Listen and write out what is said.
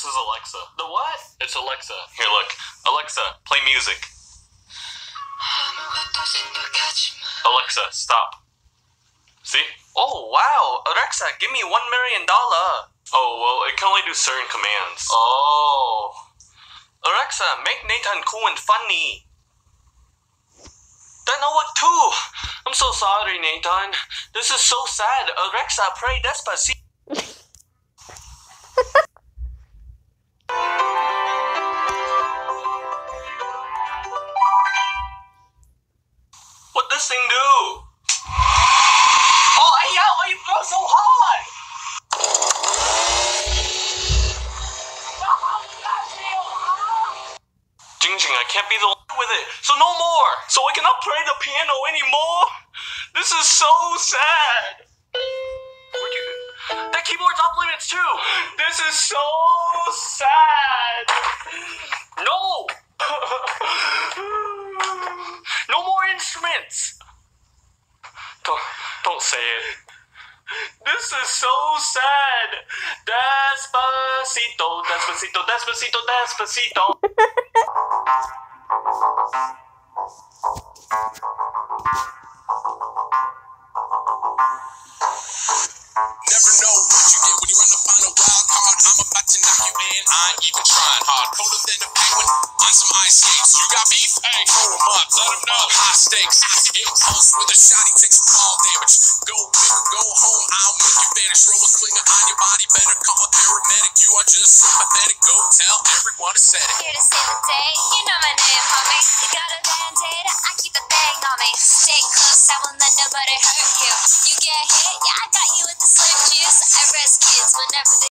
this is Alexa. The what? It's Alexa. Here, look. Alexa, play music. Alexa, stop. See? Oh wow, Alexa, give me one million dollar. Oh, well, it can only do certain commands. Oh. Alexa, make Nathan cool and funny. That not work too. I'm so sorry, Nathan. This is so sad. Alexa, play Despacito. What do? Oh, hey, yeah, why you throw so hard? Jing Jing, I can't be the one with it. So no more. So I cannot play the piano anymore. This is so sad. That keyboard's off limits too. This is so sad. No. no more instruments. Don't, say it. This is so sad. Despacito, despacito, despacito, despacito. Never know what you get when you run up on a wild card. I'm about to knock you in. I ain't even trying hard. Colder than a penguin on some ice skates. You got beef? Hey, throw 'em up. Let 'em know. High stakes. Impulse with a shot. He takes fall damage. Go go home. I'll make you vanish. Throw a clinger on your body. Better call a paramedic. You are just so pathetic. Go tell everyone to set it. Here to save the day, you know my name, homie. You got a band-aid, I keep a thing on me. Stay close, I won't let nobody hurt you. You get hit, yeah, I got you with the slurp juice. I arrest kids whenever they